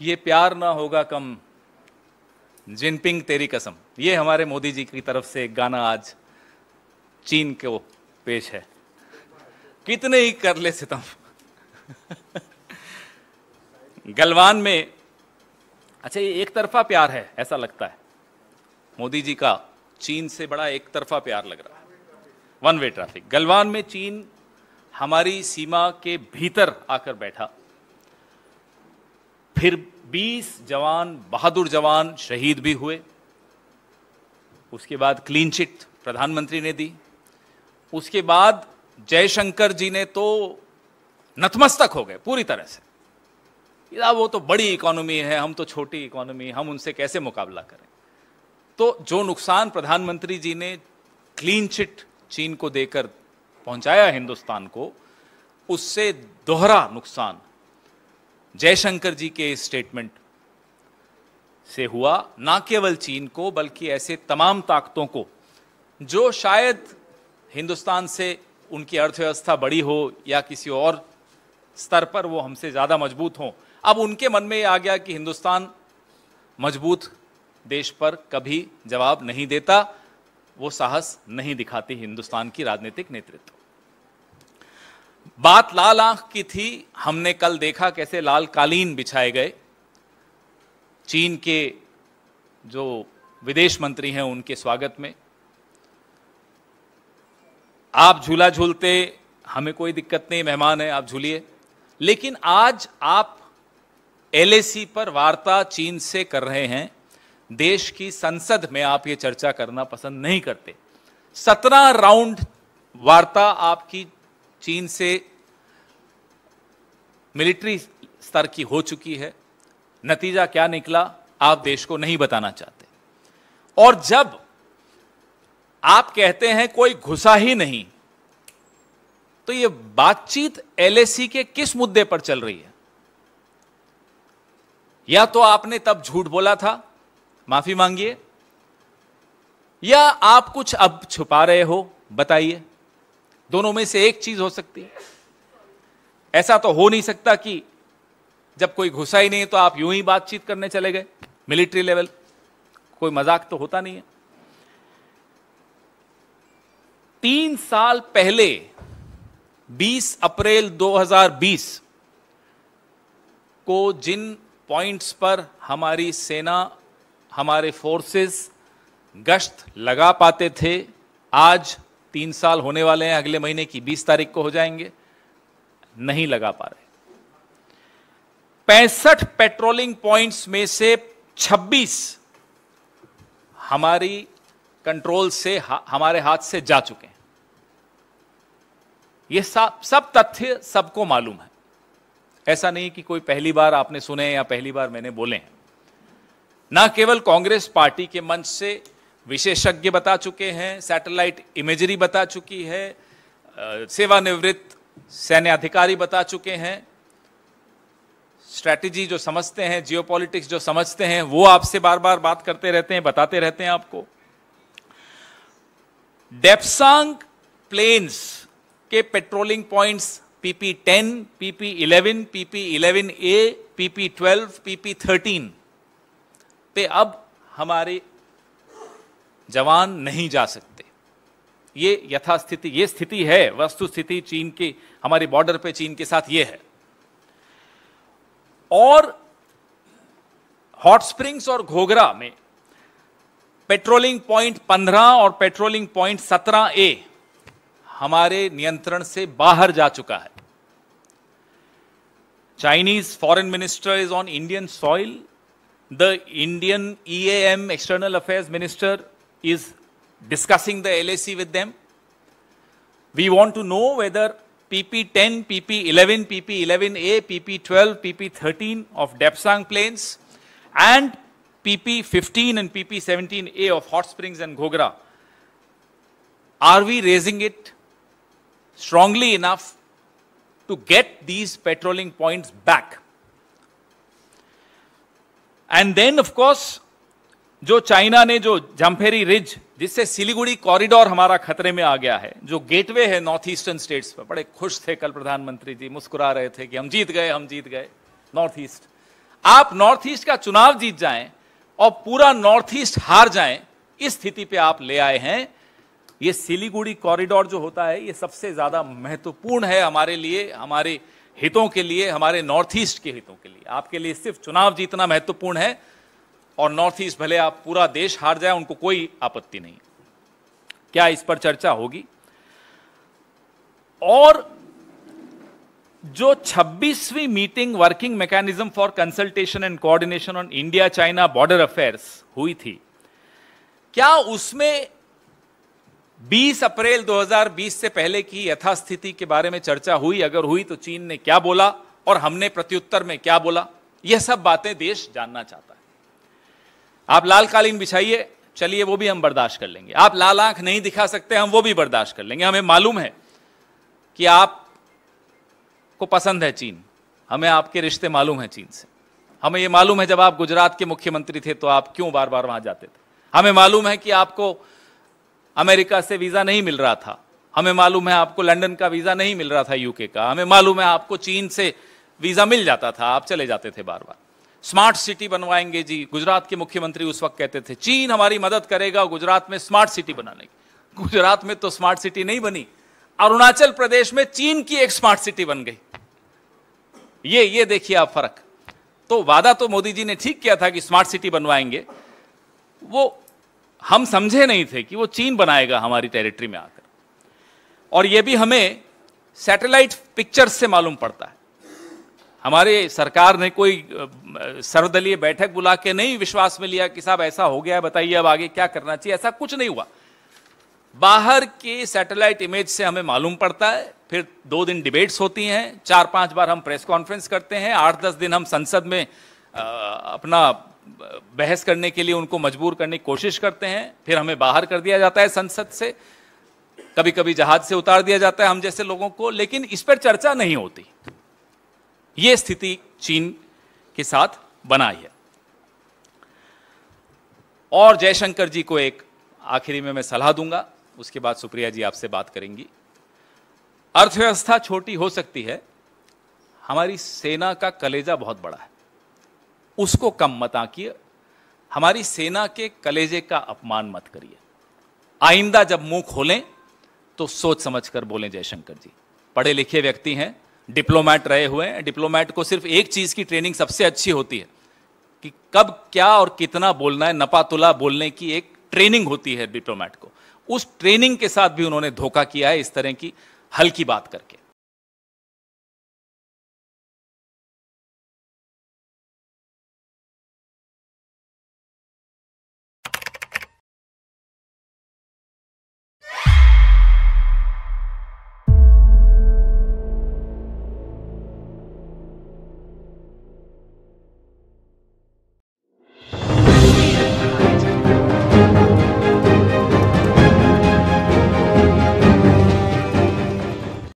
ये प्यार ना होगा कम, जिनपिंग तेरी कसम। ये हमारे मोदी जी की तरफ़ से गाना आज चीन को पेश है। कितने ही कर ले सितम। गलवान में अच्छा ये एक तरफा प्यार है, ऐसा लगता है। मोदी जी का चीन से बड़ा एक तरफा प्यार लग रहा है। वन वे ट्रैफ़िक गलवान में चीन हमारी सीमा के भीतर आकर बैठा। फिर 20 जवान, बहादुर जवान शहीद भी हुए। उसके बाद क्लीन चिट प्रधानमंत्री ने दी। उसके बाद जयशंकर जी ने तो नतमस्तक हो गए पूरी तरह से। या वो तो बड़ी इकोनॉमी है, हम तो छोटी इकोनॉमी हम उनसे कैसे मुकाबला करें? तो जो नुकसान प्रधानमंत्री जी ने क्लीन चिट चीन को देकर पहुँचाया हिंदुस्तान को, उससे दोहरा नुकसान जयशंकर जी के स्टेटमेंट से हुआ, ना केवल चीन को, बल्कि ऐसे तमाम ताकतों को, जो शायद हिंदुस्तान से उनकी अर्थव्यवस्था बड़ी हो या किसी और स्तर पर वो हमसे ज़्यादा मज़बूत हों। अब उनके मन में ये आ गया कि हिंदुस्तान मज़बूत देश पर कभी जवाब नहीं देता, वो साहस नहीं दिखाती हिंदुस्तान की राजनीतिक नेतृत्व। बात लाल आँख की थी, हमने कल देखा कैसे लाल कालीन बिछाए गए। चीन के जो विदेश मंत्री हैं, उनके स्वागत में। आप झूला झूलते, हमें कोई दिक्कत नहीं, मेहमान है, आप झूलिए। लेकिन आज आप एलएसी पर वार्ता चीन से कर रहे हैं। देश की संसद में आप ये चर्चा करना पसंद नहीं करते। सत्रह राउंड वार्ता आपकी चीन से मिलिट्री स्तर की हो चुकी है। नतीजा क्या निकला, आप देश को नहीं बताना चाहते। और जब आप कहते हैं कोई घुसा ही नहीं तो यह बातचीत एलएसी के किस मुद्दे पर चल रही है? या तो आपने तब झूठ बोला था, माफ़ी मांगिए, या आप कुछ अब छुपा रहे हो, बताइए। दोनों में से एक चीज़ हो सकती है। ऐसा तो हो नहीं सकता कि जब कोई घुसा ही नहीं तो आप यूँ ही बातचीत करने चले गए, मिलिट्री लेवल। कोई मज़ाक तो होता नहीं है। तीन साल पहले 20 अप्रैल 2020 को जिन पॉइंट्स पर हमारी सेना, हमारे फोर्सेस गश्त लगा पाते थे, आज तीन साल होने वाले हैं अगले महीने की 20 तारीख को हो जाएँगे। नहीं लगा पा रहे। पैंसठ पेट्रोलिंग पॉइंट्स में से 26 हमारी कंट्रोल से हा, हमारे हाथ से जा चुके हैं। ये सब सब तथ्य सबको मालूम है। ऐसा नहीं कि कोई पहली बार आपने सुने या पहली बार मैंने बोले हैं। ना केवल कांग्रेस पार्टी के मंच से विशेषज्ञ बता चुके हैं सैटेलाइट इमेजरी बता चुकी है सेवानिवृत्त सैन्य अधिकारी बता चुके हैं। स्ट्रैटेजी जो समझते हैं जियोपॉलिटिक्स जो समझते हैं वो आपसे बार बार बात करते रहते हैं बताते रहते हैं आपको। डेप्सांग प्लेन्स के patrolling points PP ten PP 11, PP 11 A PP 12, PP 13 पे अब हमारे जवान नहीं जा सकते। ये यथास्थिति ये स्थिति है वस्तु स्थिति चीन की हमारी बॉर्डर पे चीन के साथ ये है। और हॉट स्प्रिंग्स और घोघरा में पेट्रोलिंग पॉइंट 15 और पेट्रोलिंग पॉइंट 17 ए हमारे नियंत्रण से बाहर जा चुका है। Chinese foreign minister is on Indian soil. the Indian EAM, External Affairs Minister, is discussing the LAC with them. We want to know whether PP10, PP11, PP11A, PP12, PP13 of Depsang Plains and PP15 and PP17A of Hot Springs and Ghogra. Are we raising it strongly enough to get these patrolling points back? And then, of course, जो China ने जो जम्फेरी ridge, जिससे Siliguri corridor हमारा खतरे में आ गया है, जो गेटवे है नॉर्थ ईस्टर्न स्टेट्स पर, बड़े खुश थे कल प्रधानमंत्री जी, मुस्कुरा रहे थे कि हम जीत गए, हम जीत गए, नॉर्थ ईस्ट। आप नॉर्थ ईस्ट का चुनाव जीत जाएँ और पूरा नॉर्थ ईस्ट हार जाएँ, इस स्थिति पे आप ले आए हैं। ये सिलीगुड़ी कॉरिडोर जो होता है, ये सबसे ज़्यादा महत्वपूर्ण है हमारे लिए, हमारे हितों के लिए, हमारे नॉर्थ ईस्ट के हितों के लिए। आपके लिए सिर्फ़ चुनाव जीतना महत्वपूर्ण है और नॉर्थ ईस्ट भले आप पूरा देश हार जाए, उनको कोई आपत्ति नहीं। क्या इस पर चर्चा होगी? और जो 26वीं meeting working mechanism for consultation and coordination on India China border affairs हुई थी, क्या उसमें 20 अप्रैल 2020 से पहले की यथास्थिति के बारे में चर्चा हुई? अगर हुई तो चीन ने क्या बोला और हमने प्रत्युत्तर में क्या बोला? यह सब बातें देश जानना चाहता है। आप लाल कालीन बिछाइए, चलिए वो भी हम बर्दाश्त कर लेंगे। आप लाल आँख नहीं दिखा सकते, हम वो भी बर्दाश्त कर लेंगे। हमें मालूम है कि आप को पसंद है चीन। हमें आपके रिश्ते मालूम है चीन से। हमें यह मालूम है जब आप गुजरात के मुख्यमंत्री थे तो आप क्यों बार बार वहाँ जाते थे? हमें मालूम है कि आपको अमेरिका से वीज़ा नहीं मिल रहा था। हमें मालूम है आपको लंदन का वीज़ा नहीं मिल रहा था, यूके का। हमें मालूम है आपको चीन से वीज़ा मिल जाता था। आप चले जाते थे बार बार स्मार्ट सिटी बनवाएँगे जी। गुजरात के मुख्यमंत्री उस वक्त कहते थे, चीन हमारी मदद करेगा गुजरात में स्मार्ट सिटी बनाने की गुजरात में तो स्मार्ट सिटी नहीं बनी। अरुणाचल प्रदेश में चीन की एक स्मार्ट सिटी बन गई। ये ये देखिए आप फ़र्क। तो वादा तो मोदी जी ने ठीक किया था कि स्मार्ट सिटी बनवाएँगे। वो, हम समझे नहीं थे कि वो चीन बनाएगा हमारी टेरिटरी में आकर। और ये भी हमें सैटेलाइट पिक्चर्स से मालूम पड़ता है। हमारे सरकार ने कोई सर्वदलीय बैठक बुला के नहीं विश्वास में लिया कि साहब ऐसा हो गया बताइए अब आगे क्या करना चाहिए, ऐसा कुछ नहीं हुआ। बाहर के सैटेलाइट इमेज से हमें मालूम पड़ता है, फिर दो दिन डिबेट्स होती हैं, चार पाँच बार हम प्रेस कॉन्फ्रेंस करते हैं, आठ दस दिन हम संसद में अपना बहस करने के लिए उनको मजबूर करने की कोशिश करते हैं, फिर हमें बाहर कर दिया जाता है संसद से। कभी कभी जहाज़ से उतार दिया जाता है हम जैसे लोगों को, लेकिन इस पर चर्चा नहीं होती। ये स्थिति चीन के साथ बनाई है। और जयशंकर जी को एक आखिरी में मैं सलाह दूँगा, उसके बाद सुप्रिया जी आपसे बात करेंगी। अर्थव्यवस्था छोटी हो सकती है, हमारी सेना का कलेजा बहुत बड़ा है। उसको कम मत आंकिए, हमारी सेना के कलेजे का अपमान मत करिए। आइंदा जब मुँह खोलें तो सोच समझ कर बोलें जयशंकर जी। पढ़े लिखे व्यक्ति हैं डिप्लोमैट रहे हुए हैं। डिप्लोमैट को सिर्फ़ एक चीज़ की ट्रेनिंग सबसे अच्छी होती है कि कब, क्या और कितना बोलना है। नपातुला बोलने की एक ट्रेनिंग होती है डिप्लोमैट को। उस ट्रेनिंग के साथ भी उन्होंने धोखा किया है इस तरह की हल्की बात करके।